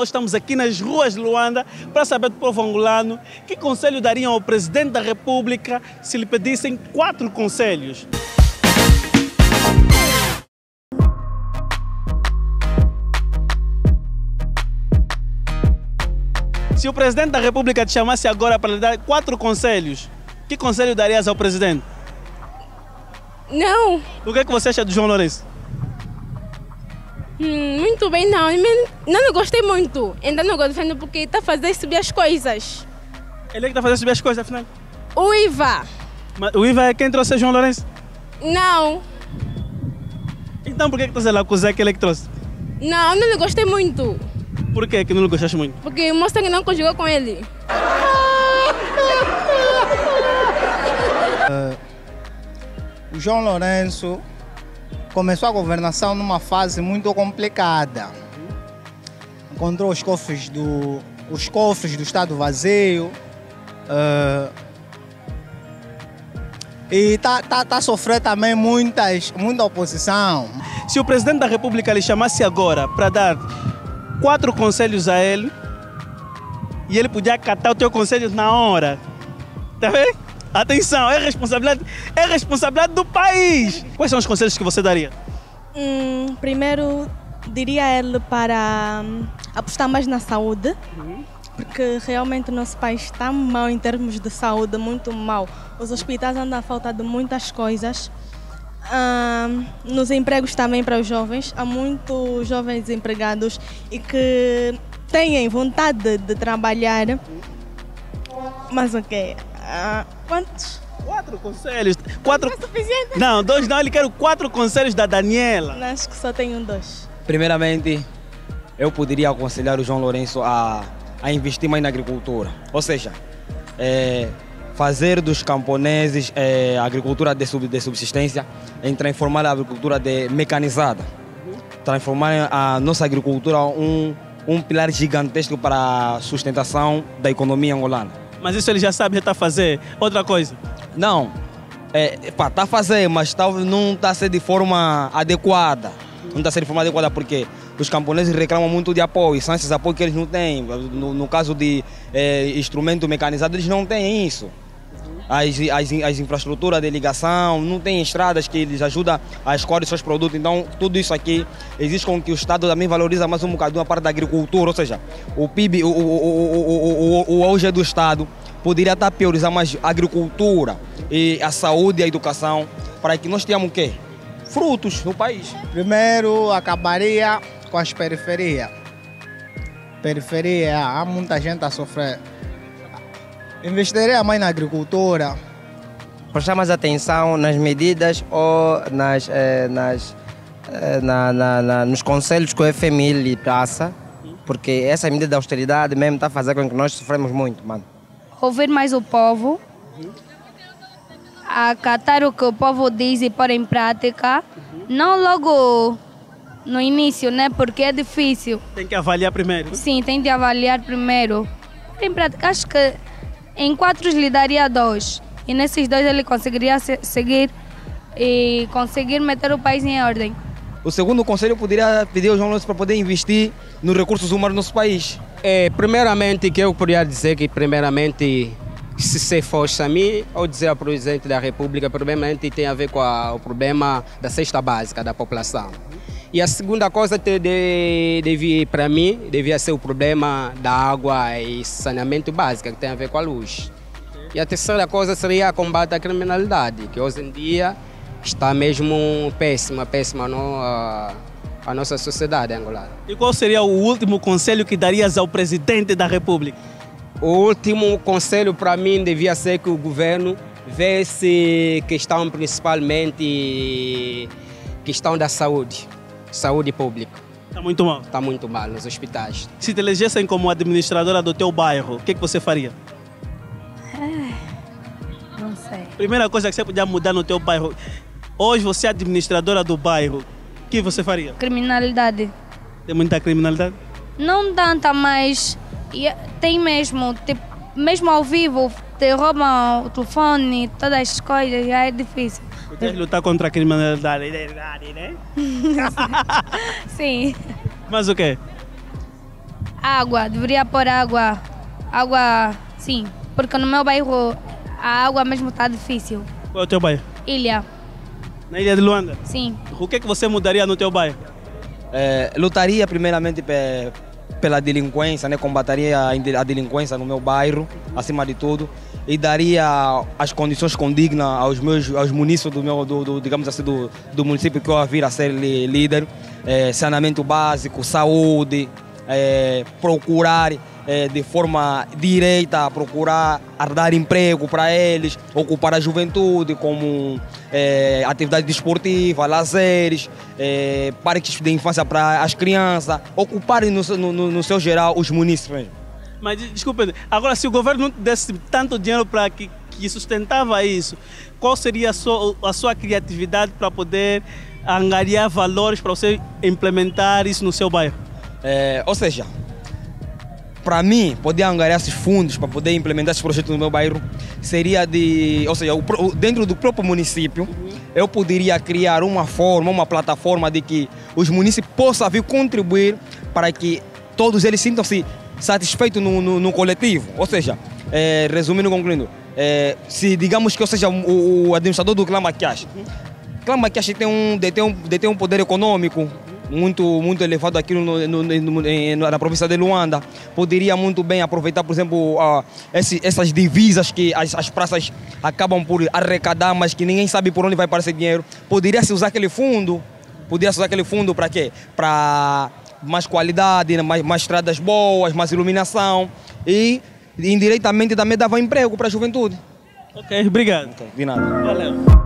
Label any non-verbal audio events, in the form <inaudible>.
Nós estamos aqui nas ruas de Luanda para saber do povo angolano que conselho dariam ao presidente da República se lhe pedissem quatro conselhos. Se o presidente da República te chamasse agora para lhe dar quatro conselhos, que conselho darias ao presidente? Não, O que é que você acha do João Lourenço? Hum, muito bem não. Não, não gostei muito. Ainda não gosto porque está a fazer subir as coisas. Ele é que está fazendo subir as coisas, afinal. O IVA, Mas o IVA é quem trouxe João Lourenço. não. Então por que que estás a acusar que ele é que trouxe? Não, não gostei muito. Por que que não gostaste muito? Porque o Mustang não conjugou com ele. <laughs> O João Lourenço começou a governação numa fase muito complicada. Encontrou os cofres do, os cofres do Estado vazio. eh, e está tá, tá a sofrer também muitas, muita oposição. Se o presidente da República lhe chamasse agora para dar quatro conselhos a ele e ele podia acatar o teu conselho na hora, tá vendo? Atenção, é responsabilidade, é responsabilidade do país. Quais são os conselhos que você daria? Hum, primeiro, diria ele para hum, apostar mais na saúde, porque realmente o nosso país está mal em termos de saúde, muito mal. Os hospitais andam a falta de muitas coisas. Hum, nos empregos também para os jovens, há muitos jovens desempregados e que têm vontade de trabalhar. Mas o quê? Ah, quantos? Quatro conselhos. Quatro. Não é suficiente? Não, dois não, ele quer quatro conselhos da Daniela. Acho que só tenho dois. Primeiramente, eu poderia aconselhar o João Lourenço a, a investir mais na agricultura. Ou seja, é, fazer dos camponeses é, a agricultura de, sub, de subsistência em transformar a agricultura de mecanizada. Transformar a nossa agricultura um, um pilar gigantesco para a sustentação da economia angolana. Mas isso ele já sabe, já está a fazer. Outra coisa. Não, é, está a fazer, mas tá, não está a ser de forma adequada. Não está a ser de forma adequada porque os camponeses reclamam muito de apoio, são esses apoios que eles não têm. No, no caso de é, instrumento mecanizado, eles não têm isso. As, as, as infraestruturas de ligação, não tem estradas que eles ajudam a escolher seus produtos. Então, tudo isso aqui existe com que o Estado também valoriza mais um bocadinho a parte da agricultura, ou seja, o PIB, o, o, o, o, o, auge do Estado poderia estar a priorizar mais a agricultura e a saúde e a educação para que nós tenhamos o quê? Frutos no país. Primeiro, acabaria com as periferias. Periferia, há muita gente a sofrer. Investiria mais na agricultura. prestar mais atenção nas medidas ou nas, eh, nas, eh, na, na, na, nos conselhos que o FMI lhe passa, porque essa medida de austeridade mesmo está a fazer com que nós sofremos muito, mano. ouvir mais o povo, acatar o que o povo diz e pôr em prática, não logo no início, né? Porque é difícil. Tem que avaliar primeiro. Sim, tem de avaliar primeiro. Pôr em prática, acho que em quatro lhe daria dois. E nesses dois ele conseguiria se- seguir e conseguir meter o país em ordem. O segundo conselho poderia pedir ao João Lourenço para poder investir nos recursos humanos do nosso país. É, primeiramente, que eu poderia dizer que, primeiramente, se se fosse a mim, ou dizer ao presidente da República, primeiramente tem a ver com a- o problema da cesta básica da população. E a segunda coisa, te- de, devia, para mim, devia ser o problema da água e saneamento básico, que tem a ver com a luz. E a terceira coisa seria combate à criminalidade, que hoje em dia está mesmo péssima, péssima no, a, a nossa sociedade angolana. E qual seria o último conselho que darias ao presidente da República? O último conselho para mim devia ser que o governo vesse questão principalmente questão da saúde, saúde pública. Está muito mal. Está muito mal nos hospitais. Se te elegessem como administradora do teu bairro, o que, que você faria? Não sei. Primeira coisa que você podia mudar no teu bairro. Hoje você é administradora do bairro. O que você faria? Criminalidade. Tem muita criminalidade? Não tanta, mas tem mesmo, tipo, mesmo ao vivo, te roubam o telefone, todas as coisas, já é difícil. Podias lutar contra a criminalidade, né? Sim. Mas o quê? Água, deveria pôr água. Água, sim. Porque no meu bairro a água mesmo está difícil. Qual é o teu bairro? Ilha, Na ilha de Luanda. sim. O que, é que você mudaria no teu bairro? É, lutaria primeiramente pe- pela delinquência, né? combataria a delinquência no meu bairro, acima de tudo, e daria as condições condignas aos meus aos munícipes do meu, do, do, digamos assim, do, do município que eu vir a ser líder, é, saneamento básico, saúde, é, procurar é, de forma direita, procurar dar emprego para eles, ocupar a juventude como é, atividade desportiva, lazeres, é, parques de infância para as crianças, seu- no, no, no seu geral os munícipes. Mas desculpe, agora se o governo não desse tanto dinheiro para que, que sustentava isso, qual seria a sua, a sua criatividade para poder angariar valores para você implementar isso no seu bairro? É, ou seja, para mim, poder angariar esses fundos para poder implementar esses projetos no meu bairro seria de. Ou seja, dentro do próprio município, eu poderia criar uma forma, uma plataforma de que os municípios possam vir contribuir para que todos eles sintam-se satisfeitos no, no, no coletivo. Ou seja, é, resumindo e concluindo, é, se digamos que eu seja o, o administrador do Clã Maquiagem, Clã Maquiagem tem um, detém, um, detém um poder econômico muito, muito elevado aqui no, no- no- na província de Luanda. Poderia muito bem aproveitar, por exemplo, ah, esse- essas divisas que as, as praças acabam por arrecadar, mas que ninguém sabe por onde vai para esse dinheiro. Poderia se usar aquele fundo, poderia se usar aquele fundo para quê? Para mais qualidade, né? mais, mais estradas boas, mais iluminação e indiretamente também dava emprego para a juventude. Ok, obrigado. De nada. Valeu.